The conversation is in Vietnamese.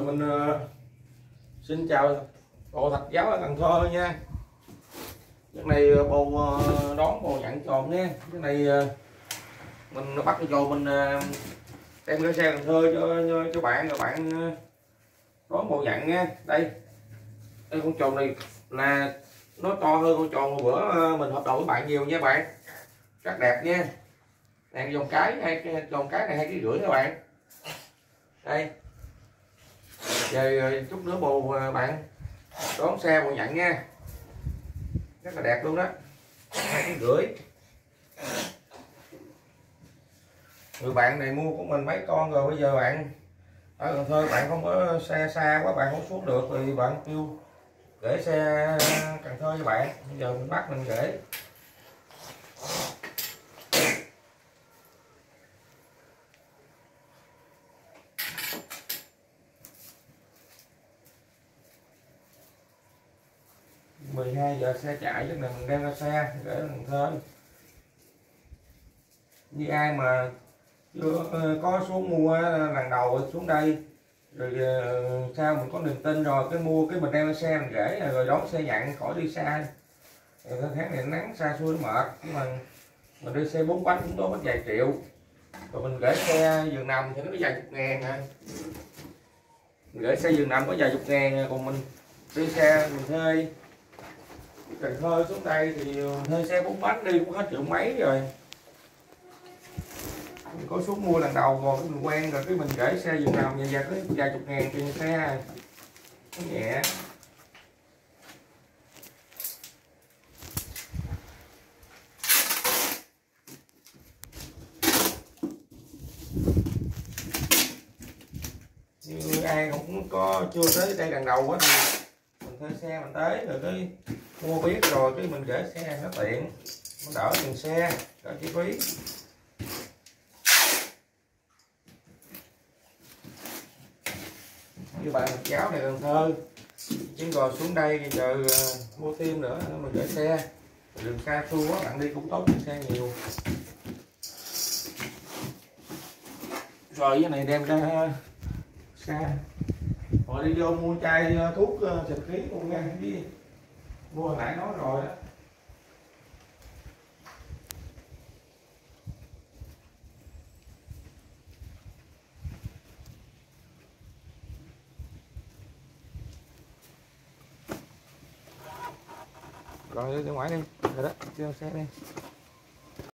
rồi mình uh, xin chào bộ thạch giáo ở Cần Thơ nha. Cái này ờ, bộ uh, đón bộ nhận tròn nha. Cái này uh, mình bắt cái tròn mình uh, đem cái xe Cần Thơ cho cho, bạn rồi bạn đón bộ nhận nha. Đây. Đây con tròn này là nó to hơn con tròn bữa mình hợp đồng với bạn nhiều nha bạn. Rất đẹp nha. Đèn dòng cái hay dòng cái này hai cái rưỡi các bạn. Đây về chút nữa bù à, bạn. Đón xe bù nhận nha. Rất là đẹp luôn đó. Hai cái rưỡi. Người bạn này mua của mình mấy con rồi, bây giờ bạn, ở Cần Thơ bạn không có xe xa quá, bạn không xuống được, thì bạn kêu, gửi xe Cần Thơ cho bạn. Bây giờ mình bắt mình gửi. Mười hai giờ xe chạy lúc này mình đem ra xe, để mình Thơ như ai mà chưa ờ, có xuống mua lần đầu xuống đây, rồi ờ, sao mình có niềm tin rồi, cái mua cái mình đem ra xe mình để rồi đón xe nhận khỏi đi xa. Rồi tháng này nắng xa xôi mệt, nhưng mà mình đi xe bốn bánh cũng đó mất vài triệu. Rồi mình gửi xe giường nằm thì nó có vài chục ngàn à. Mình gửi xe giường nằm có vài chục ngàn à, còn mình đi xe mình thuê. Cần Thơ xuống đây thì ờ, thuê xe bốn bánh đi cũng hết triệu mấy rồi. Mình có xuống mua lần đầu rồi, mình quen rồi, cái mình gửi xe dùng nào nhà có vài chục ngàn tiền xe à. nó nhẹ. Như ai cũng có, chưa tới đây lần đầu á thì mình thuê xe mình tới rồi cái mua biết rồi, cái mình để xe nó tiện. Nó đỡ tiền xe, đỡ chi phí. Như bạn cháo này, Cần Thơ. Chứ rồi xuống đây thì giờ ờ, mua tim nữa ờ, mình để xe. Đường xa xôi quá, bạn đi cũng tốt, xe nhiều. Rồi, cái này đem ra ờ, xa họ đi vô mua chai thuốc xịt khí luôn nha đi mua hồi nãy nói rồi đó. Rồi đi ngoài đi. Rồi đó chưa xe đi.